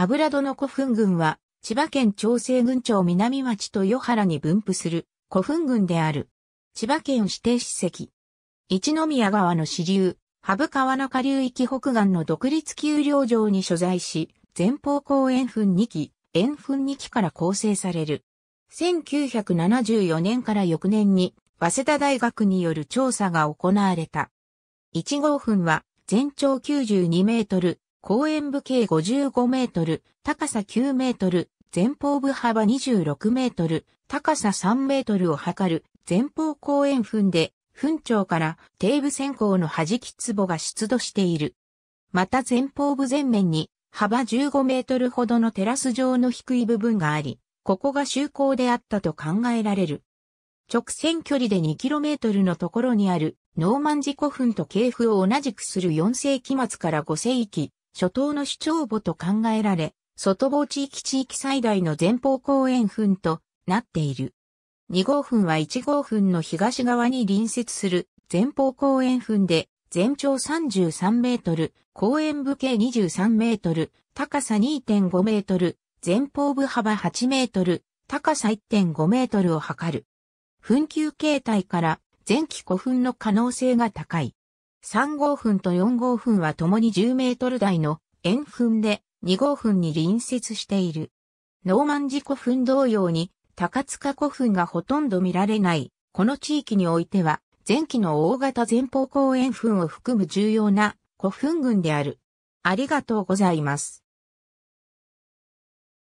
油戸の古墳群は、千葉県長生郡町南町と与原に分布する古墳群である。千葉県指定史跡。一宮川の支流、羽生川中流域北岸の独立丘陵場に所在し、前方後円墳2期、円墳2期から構成される。1974年から翌年に、早稲田大学による調査が行われた。1号墳は、全長92メートル、後円部径55メートル、高さ9メートル、前方部幅26メートル、高さ3メートルを測る前方後円墳で、墳長から底部線香の弾き壺が出土している。また前方部前面に幅15メートルほどのテラス状の低い部分があり、ここが周口であったと考えられる。直線距離で 2km のところにあるノーマンジ古墳と系譜を同じくする4世紀末から5世紀初頭の主張母と考えられ、外房地域地域最大の前方公園墳となっている。2号墳は1号墳の東側に隣接する前方公園墳で全長33メートル、公園部径23メートル、高さ2.5メートル、前方部幅8メートル、高さ1.5メートルを測る。墳丘形態から前期古墳の可能性が高い。3号墳と4号墳は共に10メートル台の円墳で2号墳に隣接している。ノーマンジ古墳同様に高塚古墳がほとんど見られないこの地域においては前期の大型前方後円墳を含む重要な古墳群である。ありがとうございます。